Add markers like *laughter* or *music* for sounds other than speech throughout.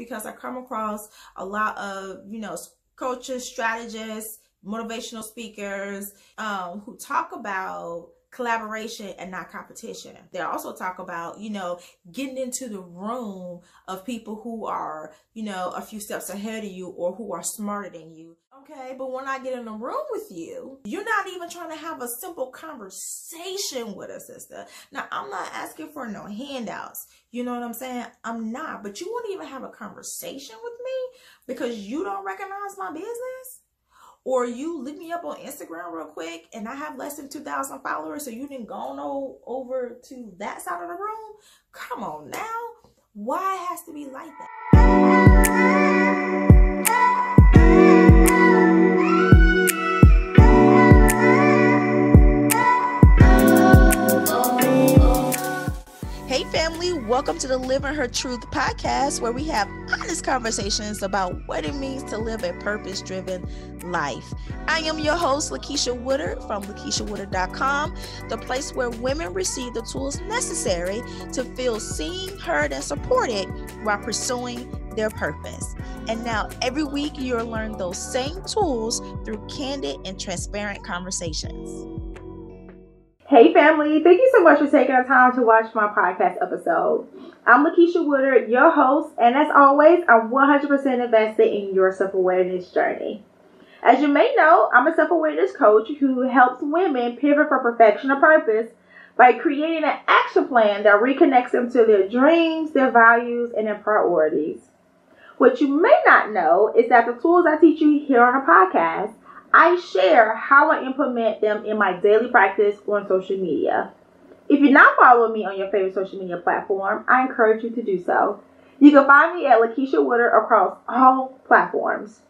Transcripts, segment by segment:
because I come across a lot of, you know, coaches, strategists, motivational speakers um, who talk about collaboration and not competition. They also talk about, you know, getting into the room of people who are, you know, a few steps ahead of you or who are smarter than you. Okay, but when I get in the room with you, you're not even trying to have a simple conversation with a sister. Now, I'm not asking for no handouts. You know what I'm saying? I'm not, but you won't even have a conversation with me because you don't recognize my business? Or you look me up on Instagram real quick and I have less than 2,000 followers, so you didn't go no, over to that side of the room? Come on now. Why has to be like that? Hey, family. Welcome to the Living Her Truth podcast, where we have honest conversations about what it means to live a purpose driven life. I am your host, LaKitia Woodard from LaKitiaWoodard.com, the place where women receive the tools necessary to feel seen, heard, and supported while pursuing their purpose. And now, every week, you'll learn those same tools through candid and transparent conversations. Hey family, thank you so much for taking the time to watch my podcast episode. I'm LaKitia Woodard, your host, and as always, I'm 100% invested in your self awareness journey. As you may know, I'm a self awareness coach who helps women pivot from perfection to purpose by creating an action plan that reconnects them to their dreams, their values, and their priorities. What you may not know is that the tools I teach you here on the podcast I share how I implement them in my daily practice on social media. If you're not following me on your favorite social media platform, I encourage you to do so. You can find me at LaKitia Woodard across all platforms.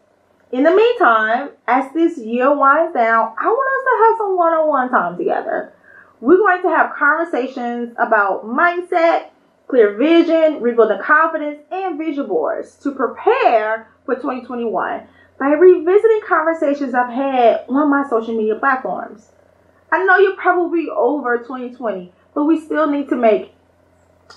In the meantime, as this year winds down, I want us to have some one on one time together. We're going to have conversations about mindset, clear vision, rebuilding confidence, and vision boards to prepare for 2021 by revisiting conversations I've had on my social media platforms. I know you're probably over 2020, but we still need to make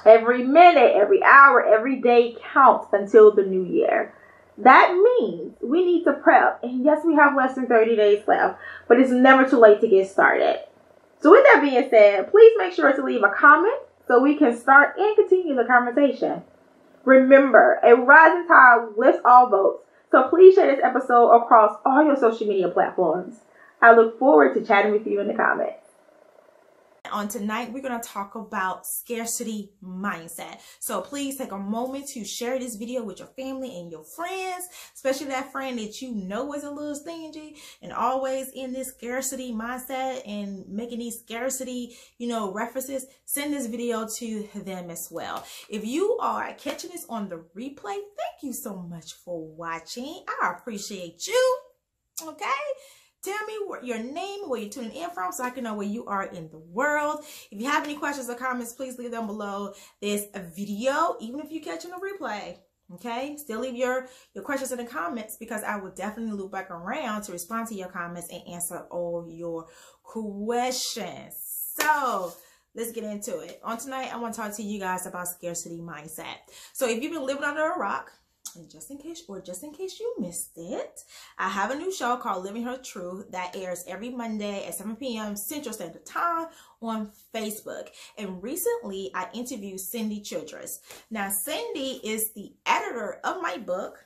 every minute, every hour, every day count until the new year. That means we need to prep. And yes, we have less than 30 days left, but it's never too late to get started. So, with that being said, please make sure to leave a comment so we can start and continue the conversation. Remember, a rising tide lifts all boats. So please share this episode across all your social media platforms. I look forward to chatting with you in the comments. On tonight, we're going to talk about scarcity mindset. So please take a moment to share this video with your family and your friends, especially that friend that you know is a little stingy and always in this scarcity mindset and making these scarcity, you know, references. Send this video to them as well. If you are catching this on the replay, thank you so much for watching. I appreciate you. Okay. Tell me your name, where you're tuning in from, so I can know where you are in the world. If you have any questions or comments, please leave them below this video, even if you're catching a replay. Okay, still leave your, your questions in the comments because I will definitely loop back around to respond to your comments and answer all your questions. So let's get into it. On tonight, I want to talk to you guys about scarcity mindset. So if you've been living under a rock, and just in case, or just in case you missed it, I have a new show called Living Her Truth that airs every Monday at 7 p.m. Central Standard Time on Facebook. And recently I interviewed Cindy Childress. Now, Cindy is the editor of my book,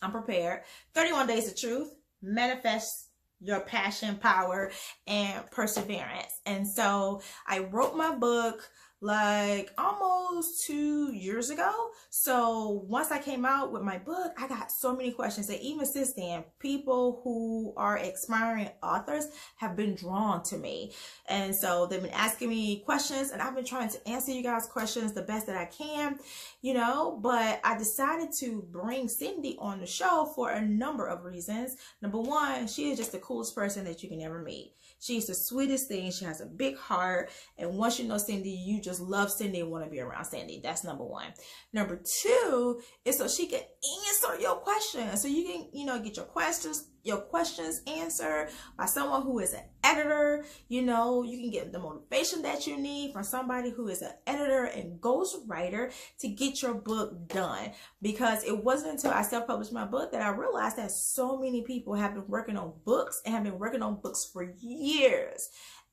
I'm Prepared 31 Days of Truth, Manifest your passion, power, and perseverance. And so I wrote my book like almost two years ago. So once I came out with my book, I got so many questions that even since then, people who are aspiring authors have been drawn to me. And so they've been asking me questions and I've been trying to answer you guys questions the best that I can, you know, but I decided to bring Cindy on the show for a number of reasons. Number one, she is just the coolest person that you can ever meet. She's the sweetest thing. She has a big heart. And once you know Cindy, you just love Cindy and want to be around Cindy. That's number one. Number two is so she can answer your questions. So you can, you know, get your questions your questions answered by someone who is an editor. You know, you can get the motivation that you need from somebody who is an editor and ghostwriter to get your book done. Because it wasn't until I self published my book that I realized that so many people have been working on books and have been working on books for years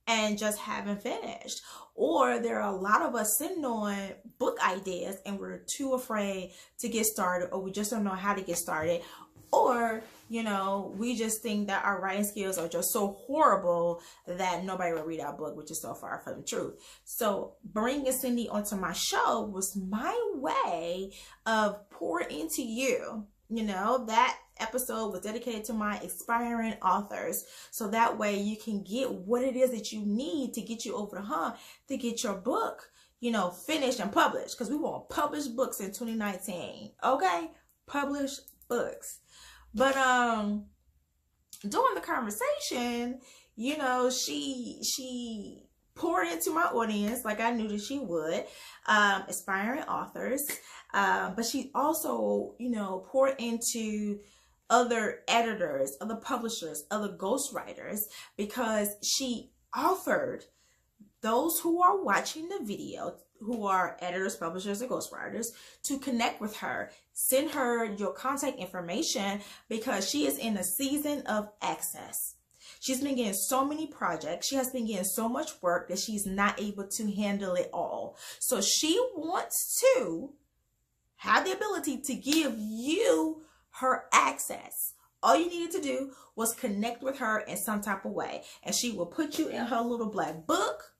and just haven't finished. Or there are a lot of us sitting on book ideas and we're too afraid to get started, or we just don't know how to get started, or you know we just think that our writing skills are just so horrible that nobody will read our book which is so far from the truth. So bringing cindy onto my show was my way of pouring into you you know that episode was dedicated to my aspiring authors. So that way you can get what it is that you need to get you over the hump to get your book you know finished and published. Because we want published books in 2019 okay? Published books but um during the conversation, you know, she she poured into my audience like I knew that she would, um, aspiring authors. Um, but she also, you know, poured into other editors, other publishers, other ghostwriters, because she offered those who are watching the video who are editors, publishers, and ghostwriters to connect with her. Send her your contact information because she is in a season of access. She's been getting so many projects. She has been getting so much work that she's not able to handle it all. So she wants to have the ability to give you her access. All you needed to do was connect with her in some type of way. And she will put you in her little black book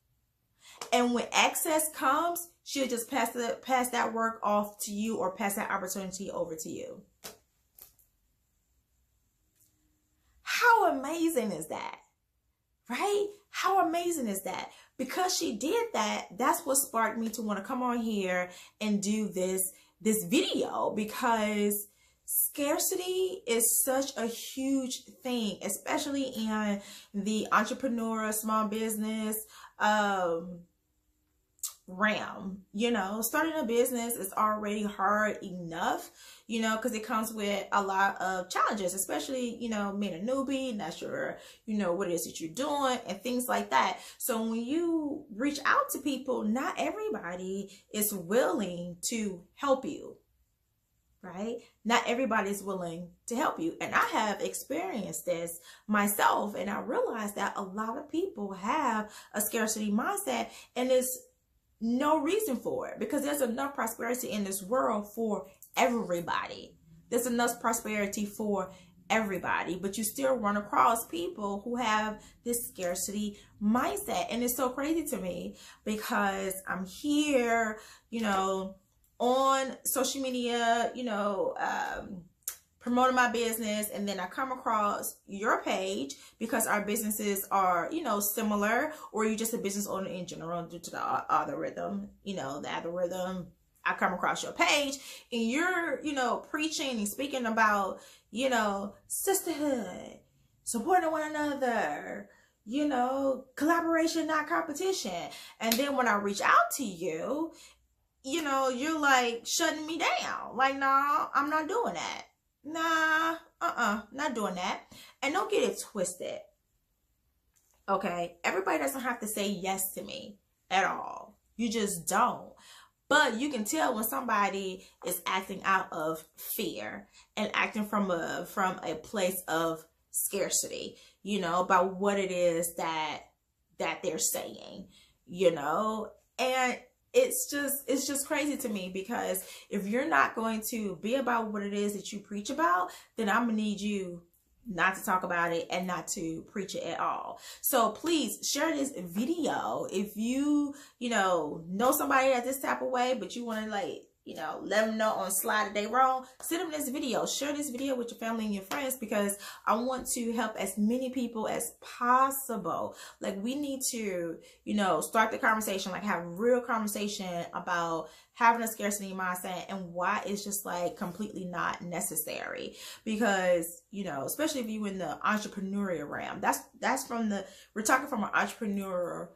and when access comes, she'll just pass the pass that work off to you or pass that opportunity over to you. How amazing is that? Right? How amazing is that? Because she did that, that's what sparked me to want to come on here and do this this video because scarcity is such a huge thing, especially in the entrepreneur, small business, um, realm. You know, starting a business is already hard enough, you know, because it comes with a lot of challenges, especially, you know, being a newbie, not sure, you know, what it is that you're doing and things like that. So when you reach out to people, not everybody is willing to help you. Right? Not everybody is willing to help you. And I have experienced this myself. And I realized that a lot of people have a scarcity mindset and it's no reason for it because there's enough prosperity in this world for everybody. There's enough prosperity for everybody, but you still run across people who have this scarcity mindset. And it's so crazy to me because I'm here, you know, on social media, you know, um, promoting my business and then I come across your page because our businesses are, you know, similar or you're just a business owner in general due to the algorithm, you know, the algorithm. I come across your page and you're, you know, preaching and speaking about, you know, sisterhood, supporting one another, you know, collaboration, not competition. And then when I reach out to you, you know, you're like shutting me down. Like, no, nah, I'm not doing that nah, uh-uh, not doing that. And don't get it twisted. Okay, everybody doesn't have to say yes to me at all. You just don't. But you can tell when somebody is acting out of fear and acting from a from a place of scarcity, you know, about what it is that that they're saying, you know. And it's just it's just crazy to me because if you're not going to be about what it is that you preach about then i'm gonna need you not to talk about it and not to preach it at all. So please share this video. If you you know know somebody at this type of way but you want to like you know, let them know on slide that they wrong. Send them this video. Share this video with your family and your friends because I want to help as many people as possible. Like we need to, you know, start the conversation, like have real conversation about having a scarcity mindset and why it's just like completely not necessary because you know especially if you in the entrepreneurial realm that's that's from the we're talking from an entrepreneurial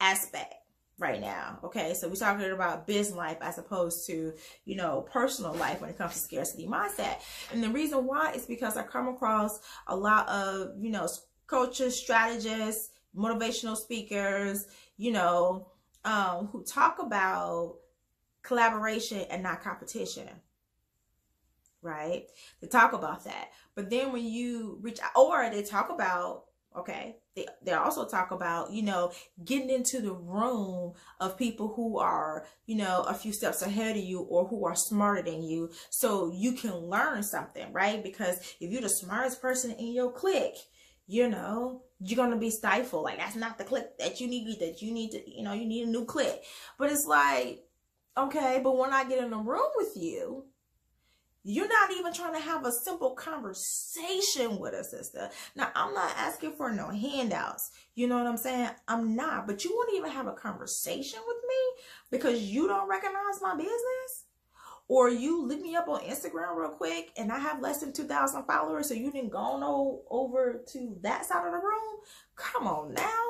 aspect right now. Okay, so we're talking about business life as opposed to, you know, personal life when it comes to scarcity mindset. And the reason why is because I come across a lot of, you know, coaches, strategists, motivational speakers, you know, um, who talk about collaboration and not competition. Right? They talk about that. But then when you reach or they talk about okay? They, they also talk about you know getting into the room of people who are you know a few steps ahead of you or who are smarter than you so you can learn something right? Because if you're the smartest person in your clique you know you're gonna be stifled. Like that's not the clique that you need that you need to you know you need a new clique. But it's like okay but when i get in a room with you you're not even trying to have a simple conversation with a sister. Now, I'm not asking for no handouts. You know what I'm saying? I'm not. But you won't even have a conversation with me because you don't recognize my business? Or you look me up on Instagram real quick and I have less than 2,000 followers, so you didn't go on over to that side of the room? Come on now.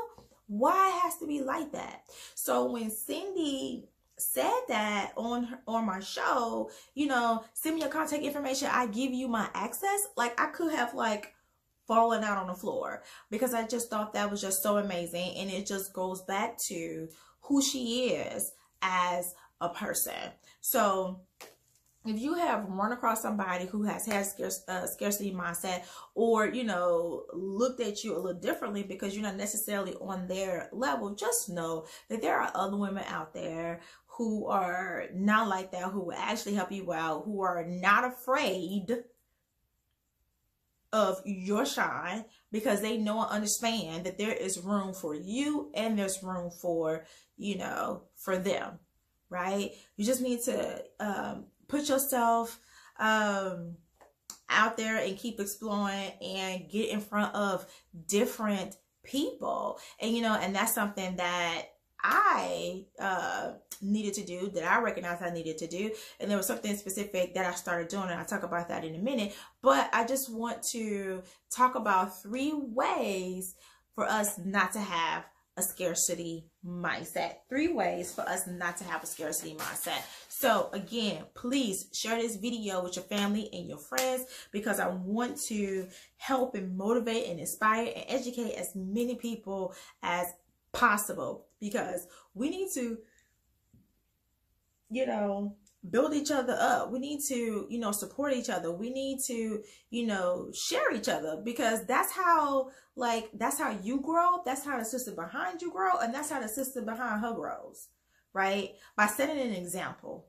Why has to be like that? So when Cindy said that on her, on my show, you know, send me your contact information. I give you my access. Like I could have like fallen out on the floor because I just thought that was just so amazing. And it just goes back to who she is as a person. So if you have run across somebody who has had scarce, uh, scarcity mindset or you know looked at you a little differently because you're not necessarily on their level just know that there are other women out there who are not like that, who will actually help you out, who are not afraid of your shine because they know and understand that there is room for you and there's room for, you know, for them, right? You just need to um, put yourself um, out there and keep exploring and get in front of different people. And, you know, and that's something that I uh, needed to do, that I recognized I needed to do. And there was something specific that I started doing, and I'll talk about that in a minute. But I just want to talk about three ways for us not to have a scarcity mindset. Three ways for us not to have a scarcity mindset. So again, please share this video with your family and your friends because I want to help and motivate and inspire and educate as many people as possible because we need to, you know, build each other up. We need to, you know, support each other. We need to, you know, share each other because that's how, like, that's how you grow. That's how the sister behind you grow. And that's how the sister behind her grows, right? By setting an example.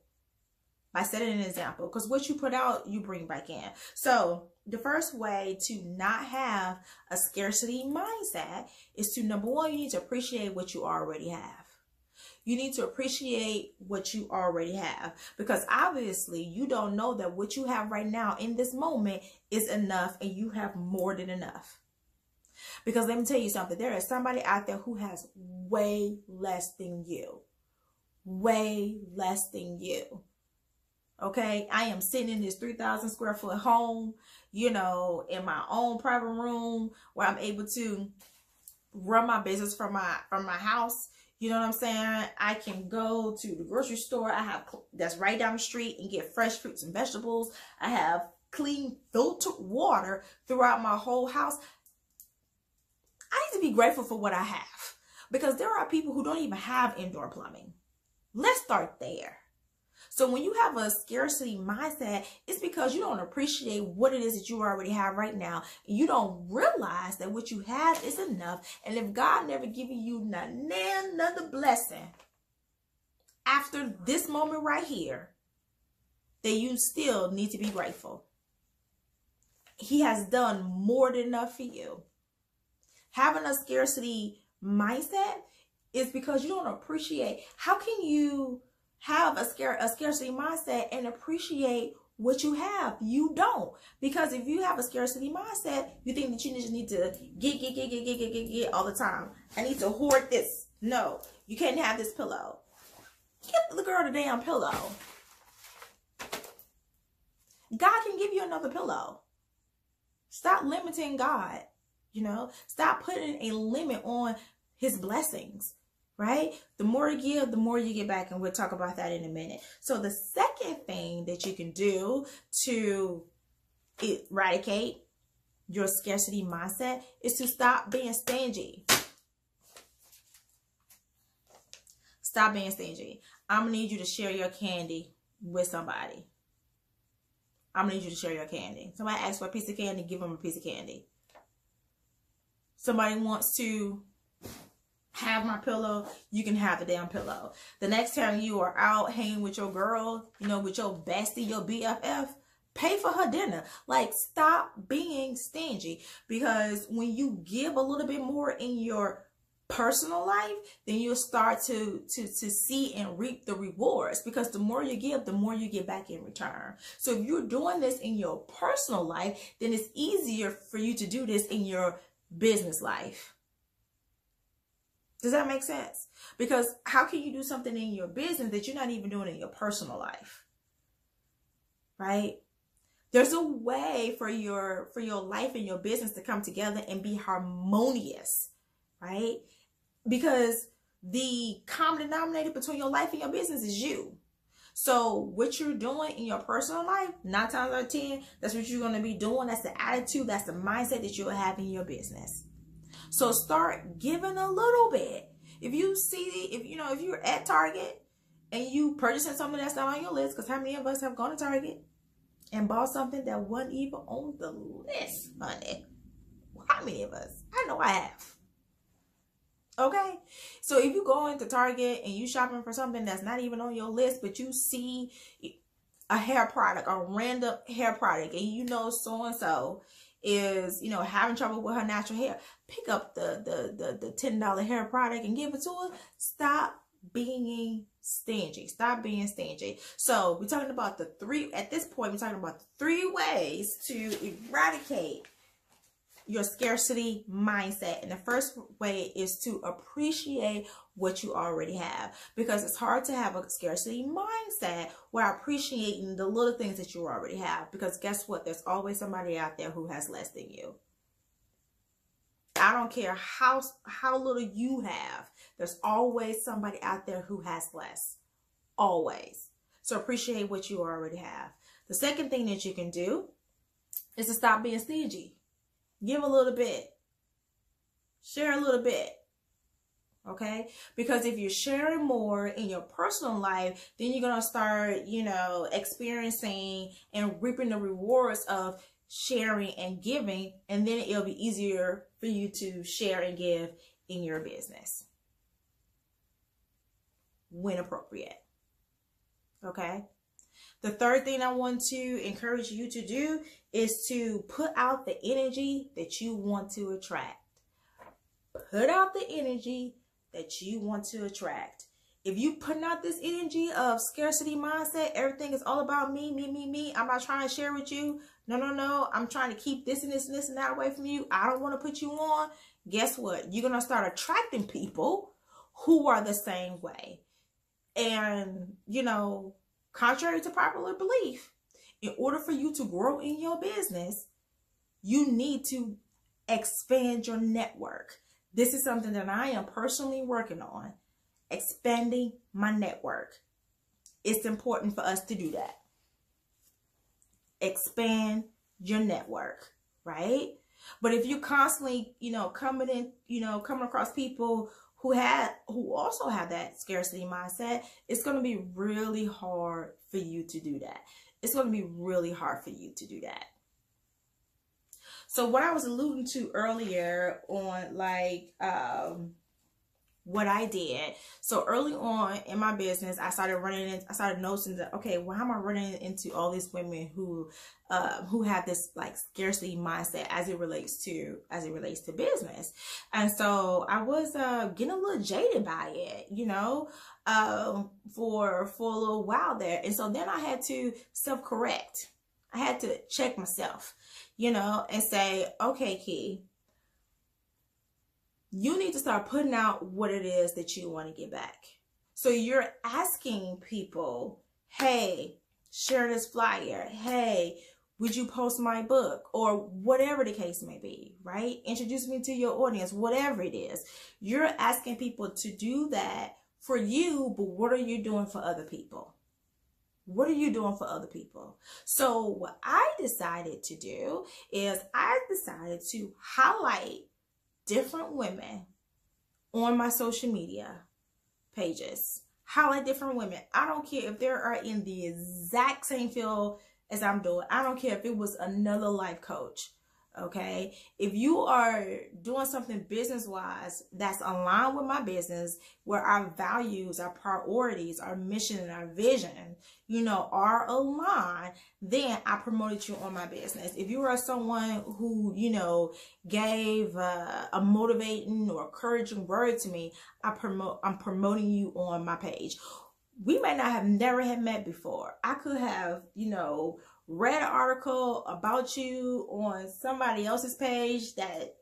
By setting an example. Because what you put out, you bring back in. So the first way to not have a scarcity mindset is to number one, you need to appreciate what you already have. You need to appreciate what you already have because obviously you don't know that what you have right now in this moment is enough and you have more than enough. Because let me tell you something, there is somebody out there who has way less than you. Way less than you. Okay, I am sitting in this 3,000 square foot home, you know, in my own private room where I'm able to run my business from my from my house. You know what I'm saying? I can go to the grocery store. I have that's right down the street and get fresh fruits and vegetables. I have clean filtered water throughout my whole house. I need to be grateful for what I have because there are people who don't even have indoor plumbing. Let's start there. So when you have a scarcity mindset, it's because you don't appreciate what it is that you already have right now. You don't realize that what you have is enough. And if God never given you another blessing after this moment right here, that you still need to be grateful. He has done more than enough for you. Having a scarcity mindset is because you don't appreciate how can you have a, scare, a scarcity mindset and appreciate what you have. You don't. Because if you have a scarcity mindset, you think that you just need to get, get, get, get, get, get, get, get all the time. I need to hoard this. No, you can't have this pillow. Get the girl the damn pillow. God can give you another pillow. Stop limiting God. You know, stop putting a limit on his blessings right? The more you give, the more you get back, and we'll talk about that in a minute. So the second thing that you can do to eradicate your scarcity mindset is to stop being stingy. Stop being stingy. I'm gonna need you to share your candy with somebody. I'm gonna need you to share your candy. Somebody asks for a piece of candy, give them a piece of candy. Somebody wants to have my pillow, you can have the damn pillow. The next time you are out hanging with your girl, you know, with your bestie, your BFF, pay for her dinner. Like, stop being stingy because when you give a little bit more in your personal life, then you'll start to, to, to see and reap the rewards because the more you give, the more you get back in return. So if you're doing this in your personal life, then it's easier for you to do this in your business life. Does that make sense? Because how can you do something in your business that you're not even doing in your personal life? Right? There's a way for your for your life and your business to come together and be harmonious, right? Because the common denominator between your life and your business is you. So what you're doing in your personal life, nine times out of ten, that's what you're gonna be doing. That's the attitude, that's the mindset that you'll have in your business. So start giving a little bit. If you see, if you know, if you're at Target and you purchasing something that's not on your list, because how many of us have gone to Target and bought something that wasn't even on the list, honey? How many of us? I know I have. Okay. So if you go into Target and you shopping for something that's not even on your list, but you see a hair product, a random hair product, and you know so and so is, you know, having trouble with her natural hair, pick up the the the, the ten dollar hair product and give it to her. Stop being stingy. Stop being stingy. So we're talking about the three at this point, we're talking about the three ways to eradicate your scarcity mindset. And the first way is to appreciate what you already have because it's hard to have a scarcity mindset while appreciating the little things that you already have. Because guess what? There's always somebody out there who has less than you. I don't care how how little you have. There's always somebody out there who has less. Always. So appreciate what you already have. The second thing that you can do is to stop being stingy. Give a little bit. Share a little bit. Okay? Because if you're sharing more in your personal life, then you're going to start, you know, experiencing and reaping the rewards of sharing and giving. And then it'll be easier for you to share and give in your business when appropriate. Okay? The third thing I want to encourage you to do is to put out the energy that you want to attract. Put out the energy that you want to attract. If you putting out this energy of scarcity mindset, everything is all about me, me, me, me. I'm not trying to share with you. No, no, no. I'm trying to keep this and this and this and that away from you. I don't want to put you on. Guess what? You're going to start attracting people who are the same way. And, you know, Contrary to popular belief, in order for you to grow in your business, you need to expand your network. This is something that I am personally working on, expanding my network. It's important for us to do that. Expand your network, right? But if you're constantly, you know, coming in, you know, coming across people who had who also have that scarcity mindset, it's going to be really hard for you to do that. It's going to be really hard for you to do that. So what I was alluding to earlier on like um what I did. So early on in my business, I started running in, I started noticing that, okay, why am I running into all these women who, uh, who have this like scarcity mindset as it relates to, as it relates to business. And so I was, uh, getting a little jaded by it, you know, um, for, for a little while there. And so then I had to self correct. I had to check myself, you know, and say, okay, Key, you need to start putting out what it is that you want to get back. So you're asking people, hey, share this flyer. Hey, Would you post my book or whatever the case may be, right? Introduce me to your audience, whatever it is. You're asking people to do that for you, but what are you doing for other people? What are you doing for other people? So what I decided to do is I decided to highlight different women on my social media pages. Highlight different women. I don't care if they are in the exact same field as I'm doing. I don't care if it was another life coach okay? If you are doing something business wise that's aligned with my business where our values our priorities our mission and our vision you know are aligned then i promoted you on my business. If you are someone who you know gave uh, a motivating or encouraging word to me i promote i'm promoting you on my page we may not have never had met before i could have you know read an article about you on somebody else's page that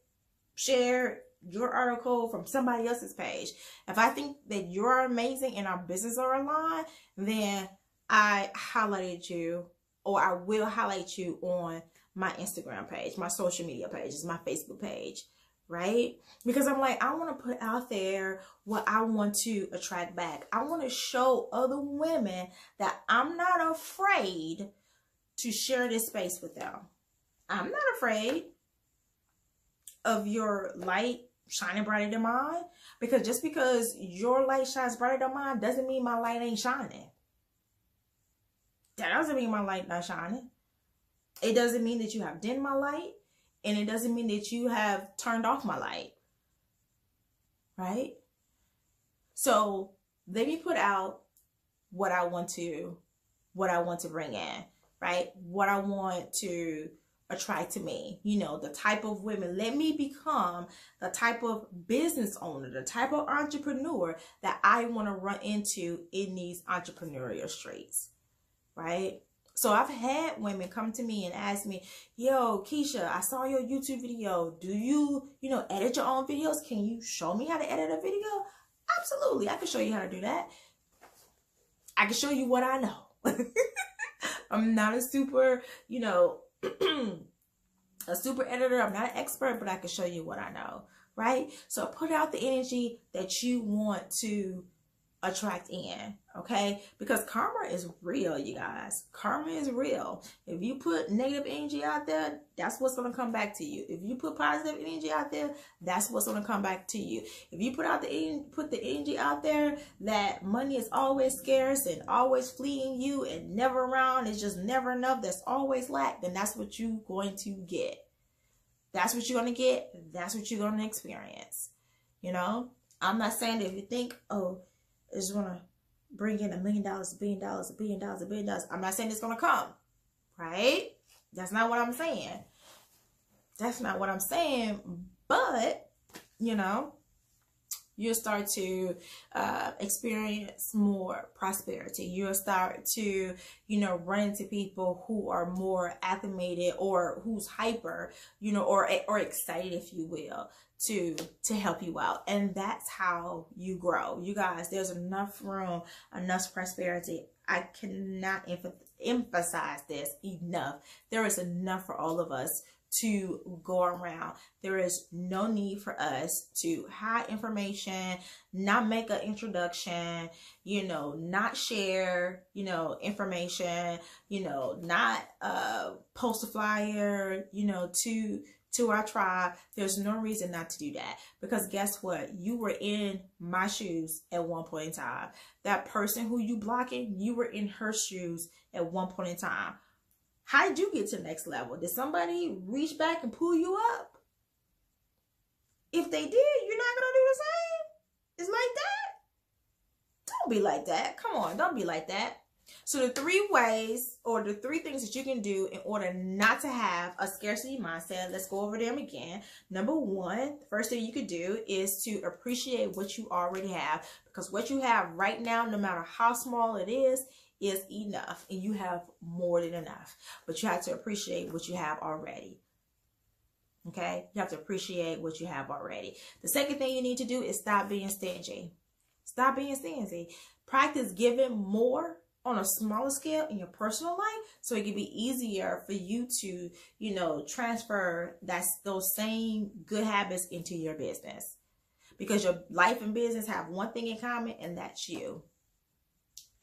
shared your article from somebody else's page. If I think that you're amazing and our business are aligned, then I highlighted you or I will highlight you on my Instagram page, my social media pages, my Facebook page, right? Because I'm like, I want to put out there what I want to attract back. I want to show other women that I'm not afraid to share this space with them. I'm not afraid of your light shining brighter than mine because just because your light shines brighter than mine doesn't mean my light ain't shining. That doesn't mean my light not shining. It doesn't mean that you have dimmed my light and it doesn't mean that you have turned off my light. Right? So let me put out what I want to what I want to bring in right? What I want to attract to me, you know, the type of women. Let me become the type of business owner, the type of entrepreneur that I want to run into in these entrepreneurial streets, right? So I've had women come to me and ask me, yo, Keisha, I saw your YouTube video. Do you, you know, edit your own videos? Can you show me how to edit a video? Absolutely. I can show you how to do that. I can show you what I know. *laughs* I'm not a super, you know, *clears throat* a super editor. I'm not an expert, but I can show you what I know, right? So put out the energy that you want to attract in, okay? Because karma is real, you guys. Karma is real. If you put negative energy out there, that's what's going to come back to you. If you put positive energy out there, that's what's going to come back to you. If you put out the put the energy out there that money is always scarce and always fleeing you and never around, it's just never enough, that's always lack, then that's what you're going to get. That's what you're going to get. That's what you're going to experience. You know? I'm not saying that if you think, oh, is going to bring in a million dollars, a billion dollars, a billion dollars, a billion dollars. I'm not saying it's going to come, right? That's not what I'm saying. That's not what I'm saying. But, you know, you'll start to uh, experience more prosperity. You'll start to, you know, run into people who are more acclimated or who's hyper, you know, or or excited, if you will, to to help you out. And that's how you grow. You guys there's enough room enough prosperity. I cannot emph- emphasize this enough. There is enough for all of us to go around there is no need for us to hide information not make an introduction you know not share you know information you know not uh post a flyer you know to to our tribe, there's no reason not to do that. Because guess what? You were in my shoes at one point in time. That person who you blocking, you were in her shoes at one point in time. How did you get to the next level? Did somebody reach back and pull you up? If they did, you're not gonna do the same. It's like that. Don't be like that. Come on, don't be like that. So the three ways or the three things that you can do in order not to have a scarcity mindset, let's go over them again. Number one, first thing you could do is to appreciate what you already have because what you have right now, no matter how small it is, is enough and you have more than enough. But you have to appreciate what you have already. Okay? You have to appreciate what you have already. The second thing you need to do is stop being stingy. Stop being stingy. Practice giving more on a smaller scale in your personal life so it can be easier for you to you know transfer that's those same good habits into your business because your life and business have one thing in common and that's you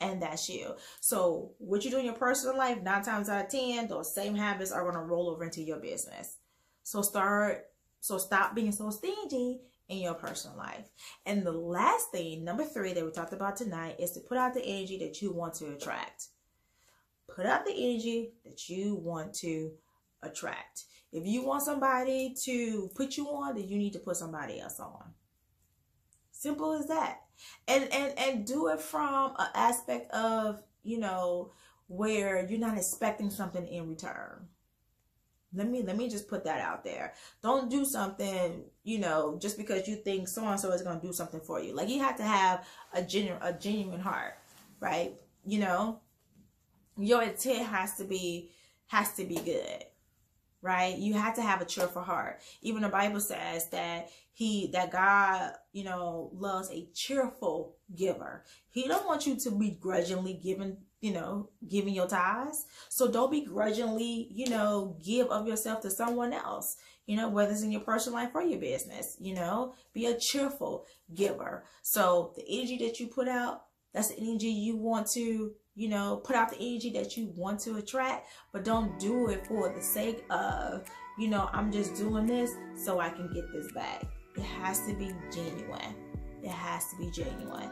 and that's you so what you do in your personal life nine times out of ten those same habits are going to roll over into your business so start so stop being so stingy in your personal life. And the last thing, number three, that we talked about tonight is to put out the energy that you want to attract. Put out the energy that you want to attract. If you want somebody to put you on, then you need to put somebody else on. Simple as that. And and and do it from an aspect of, you know, where you're not expecting something in return. Let me let me just put that out there. Don't do something, you know, just because you think so and so is going to do something for you. Like you have to have a genuine a genuine heart, right? You know, your intent has to be has to be good right you have to have a cheerful heart even the bible says that he that god you know loves a cheerful giver he don't want you to be grudgingly giving you know, giving your tithes. So don't begrudgingly, you know, give of yourself to someone else, you know, whether it's in your personal life or your business, you know, be a cheerful giver. So the energy that you put out, that's the energy you want to, you know, put out the energy that you want to attract, but don't do it for the sake of, you know, I'm just doing this so I can get this back. It has to be genuine. It has to be genuine.